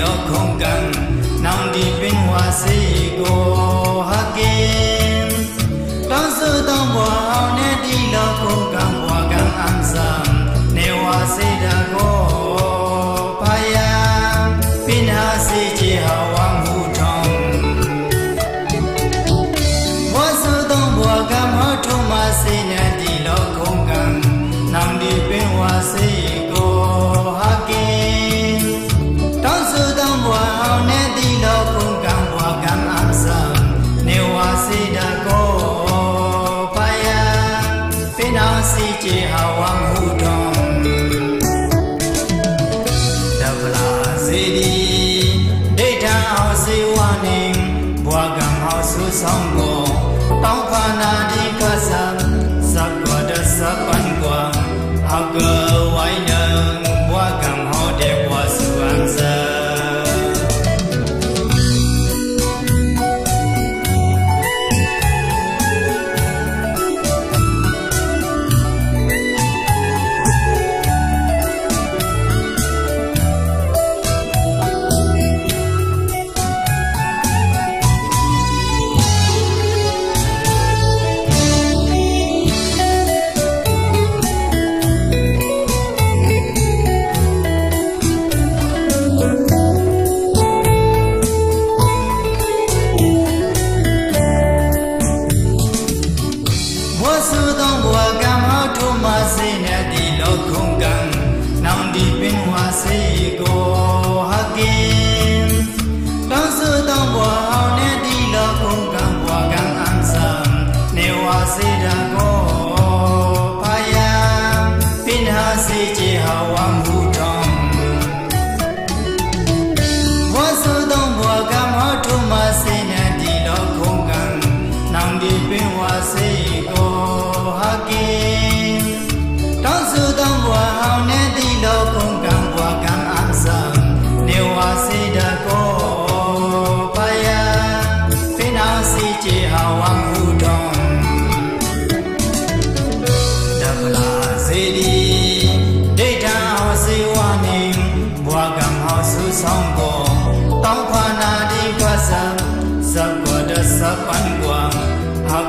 လောခုံကံနောင်ဒီပင်ဝါစေကိုဟကေတောင်းစုတောင်းဘွာအောင်နဲ့ဒီလောခုံကံဘွာကံအန်စံနေဝါစေတကိုဖာယံပင်ဟာစေချေဟာဝံဟုထောင်းဘွာစုတောင်းဘွာကံဟောထုမစေနဲ့ဒီလောခုံကံနောင်ဒီပင်ဝါစေ ကိုဖာယံပင်ဟာစေချေဟာဝံဟုထောင်း တဗလာစေဒီဒိဋ္ဌံအောင်စေဝနေဘွာကံဟောဆုဆောင်ကိုတောင်းခါနာဒီကဆံသဗ္ဗဒသဗ္ဗံကွာဟက fazer agora? tam pha na di pha sam sa qua da sa pan quang ha